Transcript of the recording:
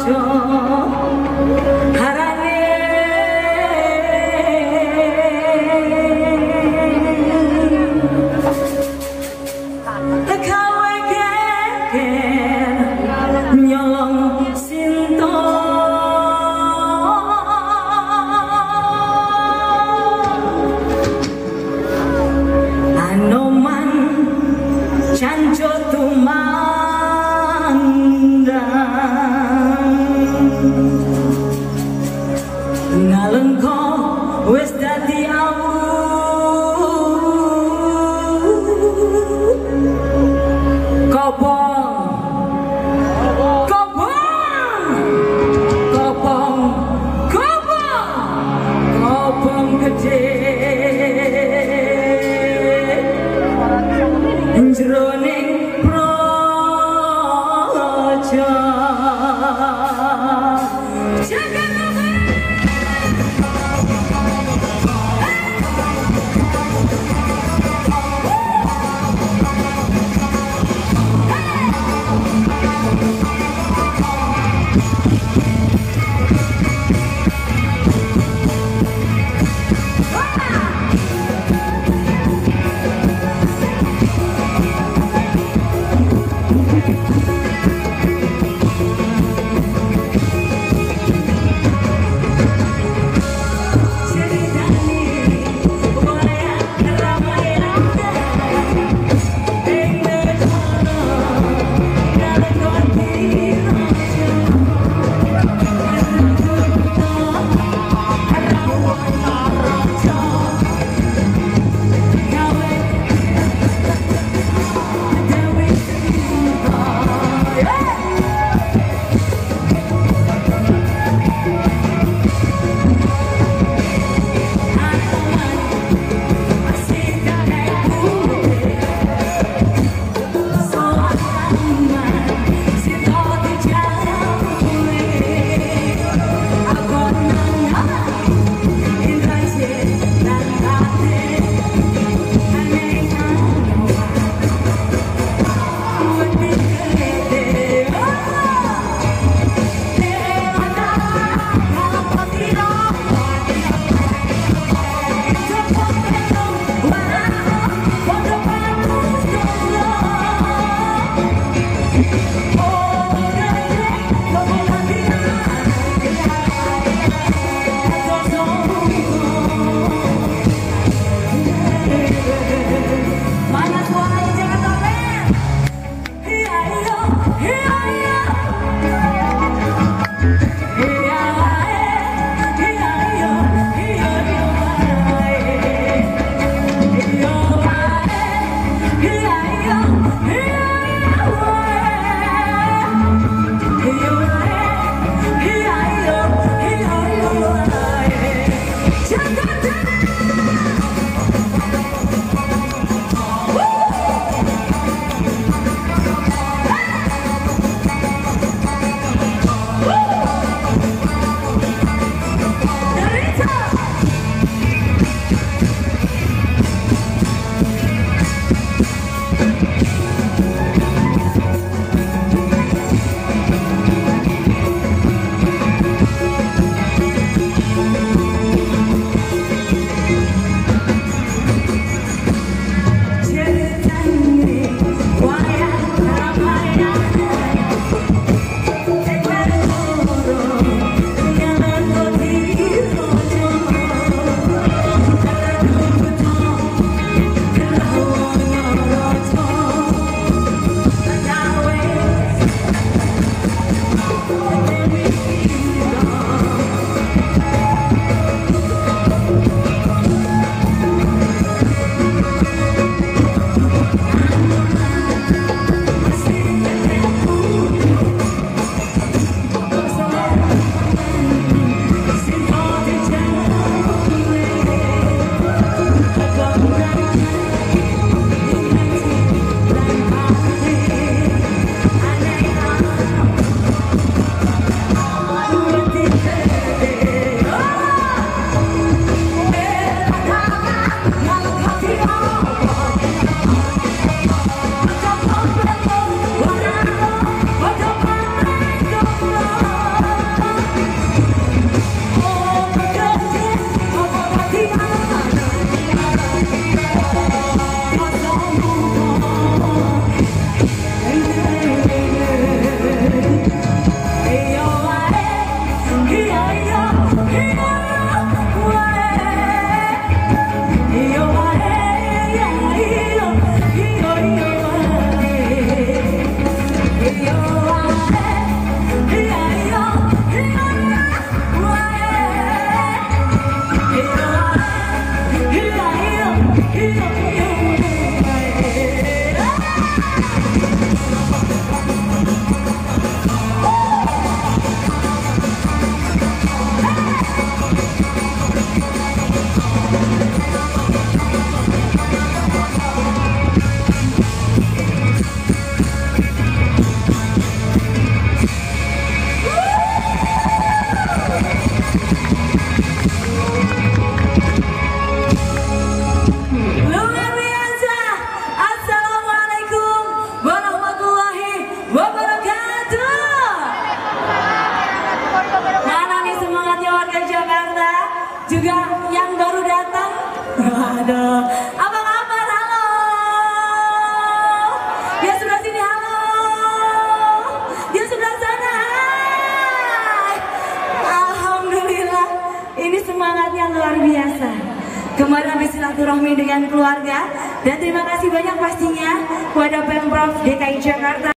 좋. perdoné. Juga yang baru datang. Aduh, apa kabar? Halo. Dia sebelah sini halo. Dia sebelah sana. Hai. Alhamdulillah, ini semangatnya luar biasa. Kemarin habis silaturahmi dengan keluarga dan terima kasih banyak pastinya kepada Pemprov DKI Jakarta.